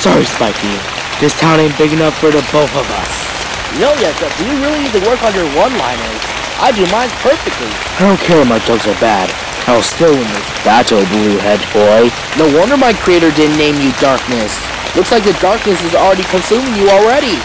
Sorry, Spikey. This town ain't big enough for the both of us. No, yes, but you really need to work on your one-liners. I do mine perfectly. I don't care if my jokes are bad. I'll still win this battle, Bluehead boy. No wonder my creator didn't name you Darkness. Looks like the darkness is already consuming you already.